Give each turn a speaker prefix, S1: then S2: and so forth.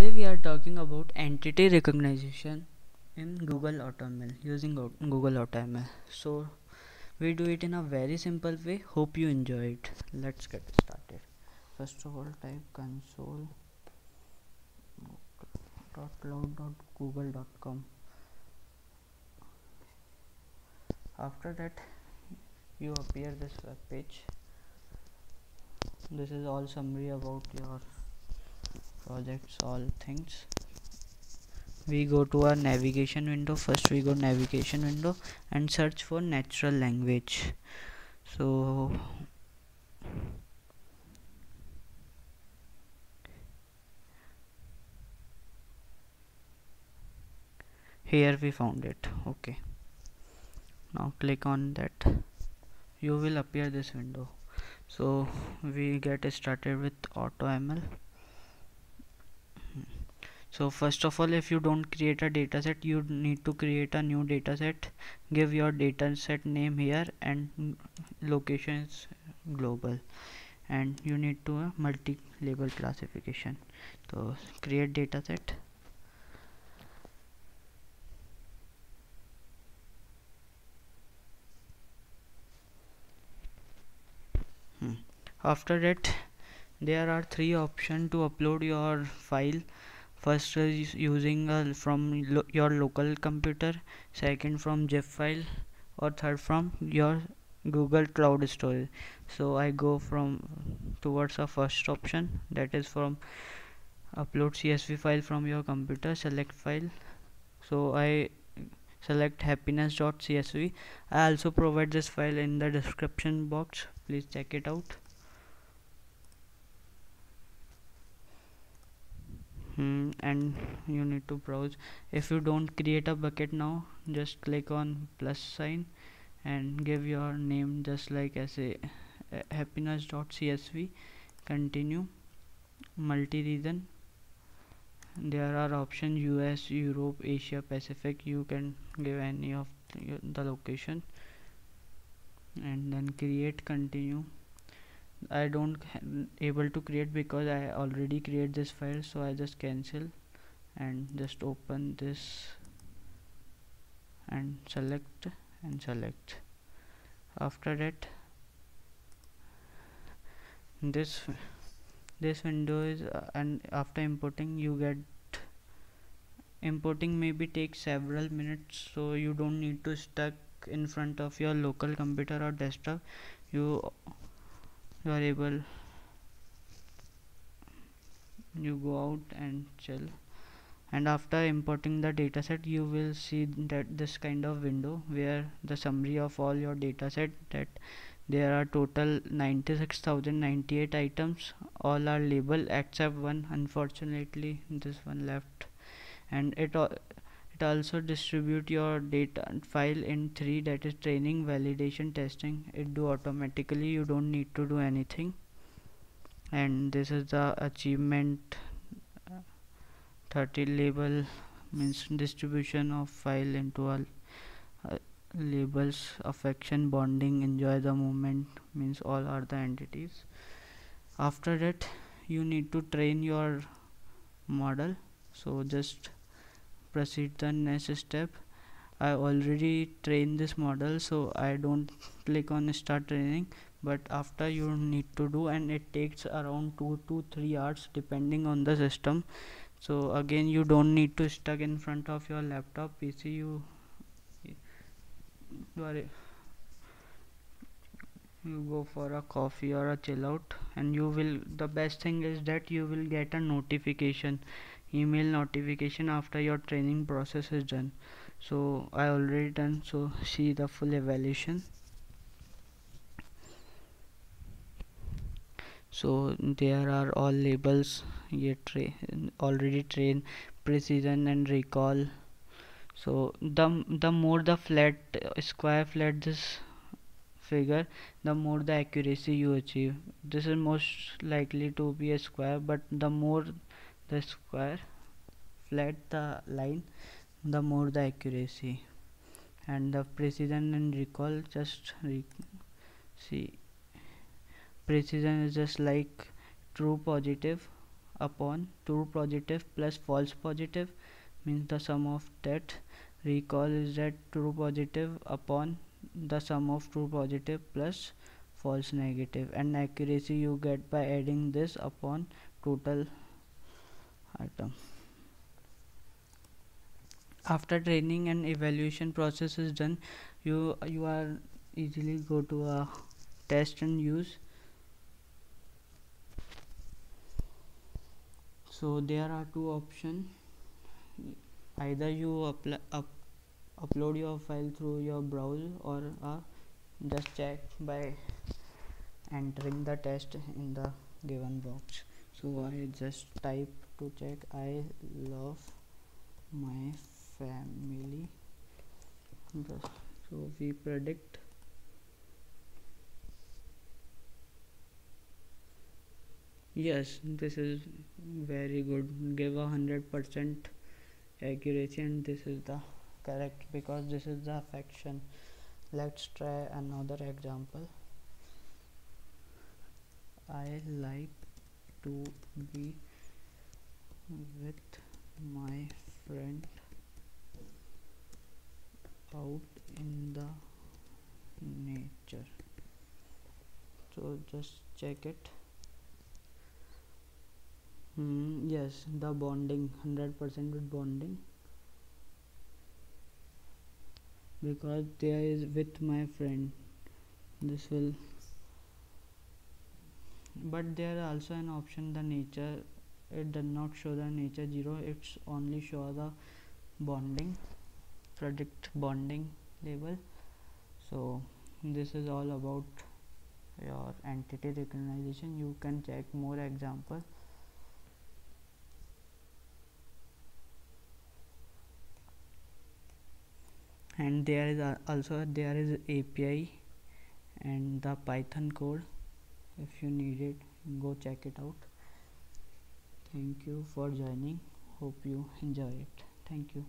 S1: Today we are talking about entity recognition in Google AutoML using Google AutoML. So we do it in a very simple way. Hope you enjoy it. Let's get started. First of all, type console cloud.google.com. After that, you appear this web page. This is all summary about your projects all things. We go to our navigation window. First we go navigation window and search for natural language. So here we found it. Okay. Now click on that. You will appear this window. So we get started with AutoML so first of all if you don't create a dataset you need to create a new dataset. Give your dataset name here and location is global. And you need to a multi-label classification. So create dataset. Hmm. after that there are three options to upload your file first is using uh, from lo your local computer second from zip file or third from your google cloud storage so i go from towards the first option that is from upload csv file from your computer select file. So i select happiness.csv i also provide this file in the description box. Please check it out hmm, and you need to browse. If you don't create a bucket now just click on plus sign and give your name just like as a happiness.csv continue. Multi-region there are options US Europe Asia Pacific. You can give any of the location. And then create continue I don't able to create because I already create this file so I just cancel and just open this and select and select. After that this this window is uh, and after importing you get importing maybe takes several minutes so you don't need to stuck in front of your local computer or desktop. You you are able you go out and chill. And after importing the dataset you will see that this kind of window where the summary of all your dataset that there are total 96,098 items. All are labeled except one. Unfortunately this one left. And it it also distribute your data file in three that is training validation testing. It do automatically. You don't need to do anything. And this is the achievement uh, 30 label means distribution of file into all uh, labels. Affection bonding enjoy the moment means all are the entities. After that you need to train your model. So just proceed the next step. I already trained this model so I don't click on start training but after you need to do and it takes around 2 to 3 hours depending on the system. So again you don't need to stuck in front of your laptop PC you you you go for a coffee or a chill out and you will the best thing is that you will get a notification email notification after your training process is done. So I already done so see the full evaluation. So there are all labels yet tra already trained precision and recall. So the the more the flat square flat this figure the more the accuracy you achieve. This is most likely to be a square but the more the square flat the line the more the accuracy. And the precision and recall just see precision is just like true positive upon true positive plus false positive means the sum of that. Recall is that true positive upon the sum of true positive plus false negative. And accuracy you get by adding this upon total item after training and evaluation process is done you you are easily go to a test and use. So there are two options either you apply, up, upload your file through your browser or uh, just check by entering the test in the given box so I just type to check. I love my family. So we predict. Yes this is very good. Give a hundred percent accuracy and this is the correct because this is the affection let's try another example. I like to be with my friend out in the nature. So just check it. Hmm, yes the bonding 100% with bonding. Because there is with my friend. This will but there is also an option the nature it does not show the nature 0 it's only show the bonding predict bonding label. So this is all about your entity recognition. You can check more example. And there is also there is API and the Python code if you need it go check it out. Thank you for joining. Hope you enjoy it. Thank you